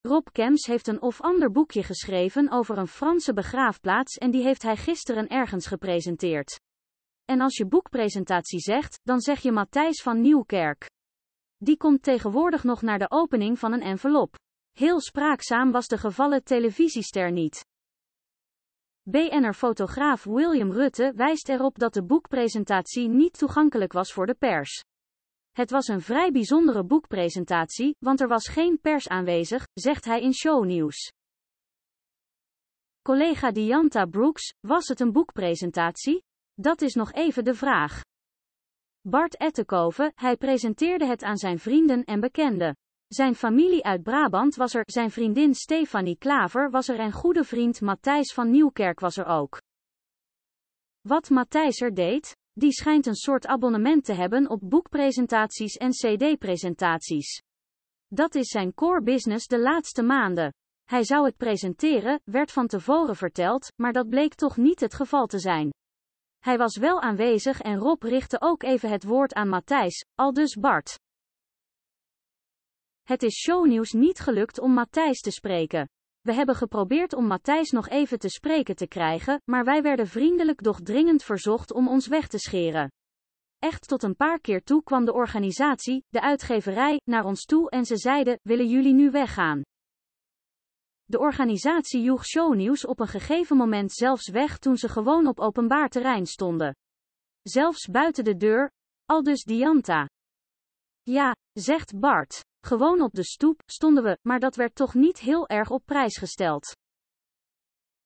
Rob Kems heeft een of ander boekje geschreven over een Franse begraafplaats en die heeft hij gisteren ergens gepresenteerd. En als je boekpresentatie zegt, dan zeg je Matthijs van Nieuwkerk. Die komt tegenwoordig nog naar de opening van een envelop. Heel spraakzaam was de gevallen televisiester niet. BNR-fotograaf William Rutte wijst erop dat de boekpresentatie niet toegankelijk was voor de pers. Het was een vrij bijzondere boekpresentatie, want er was geen pers aanwezig, zegt hij in shownieuws. Collega Dianta Brooks, was het een boekpresentatie? Dat is nog even de vraag. Bart Ettekove, hij presenteerde het aan zijn vrienden en bekenden. Zijn familie uit Brabant was er, zijn vriendin Stefanie Klaver was er en goede vriend Matthijs van Nieuwkerk was er ook. Wat Matthijs er deed? Die schijnt een soort abonnement te hebben op boekpresentaties en cd-presentaties. Dat is zijn core business de laatste maanden. Hij zou het presenteren, werd van tevoren verteld, maar dat bleek toch niet het geval te zijn. Hij was wel aanwezig en Rob richtte ook even het woord aan Matthijs, aldus Bart. Het is shownieuws niet gelukt om Matthijs te spreken. We hebben geprobeerd om Matthijs nog even te spreken te krijgen, maar wij werden vriendelijk doch dringend verzocht om ons weg te scheren. Echt tot een paar keer toe kwam de organisatie, de uitgeverij, naar ons toe en ze zeiden: willen jullie nu weggaan? De organisatie joeg shownieuws op een gegeven moment zelfs weg toen ze gewoon op openbaar terrein stonden. Zelfs buiten de deur, aldus Dianta. Ja, zegt Bart. Gewoon op de stoep stonden we, maar dat werd toch niet heel erg op prijs gesteld.